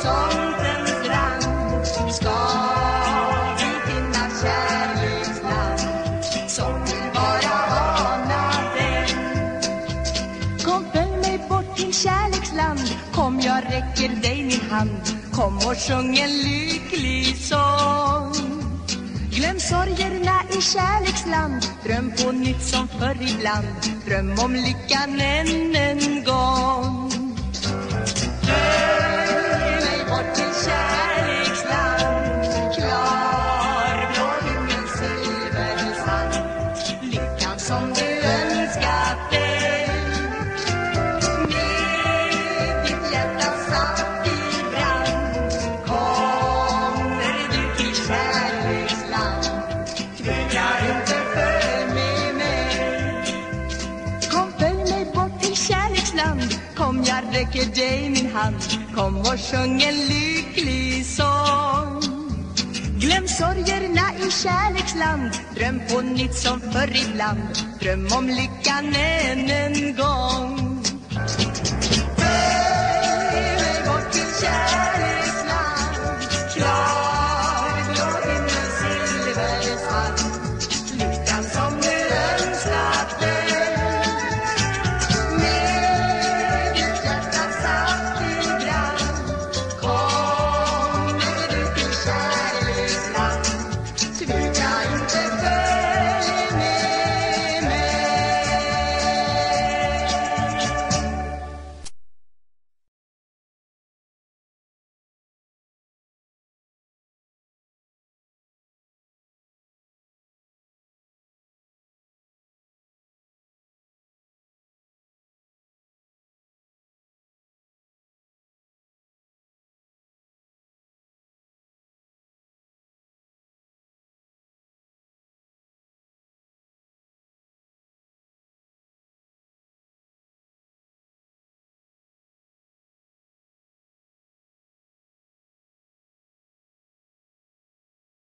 ska vi finna kärleksland som vi bara anade. Kom följ mig bort till kärleksland, kom jag räcker dig min hand. Kom och sjung en lycklig sång. Glöm sorgerna i kärleksland, dröm på nytt som förr ibland. Dröm om lyckan än en gång. Som du önskat dig. Med ditt hjärta satt i brand Kommer du till kärleksland. Tveka inte, följ med mig Kom, följ mig bort till kärleksland. Kom, jag räcker dig min hand. Kom och sjung en lycklig sång. Glöm sorgerna i kärleksland. Dröm på nytt som förr ibland. Dröm om lyckan än en gång. Följ mig bort till kärleksland. Klar, blå himmel, silver, silverfall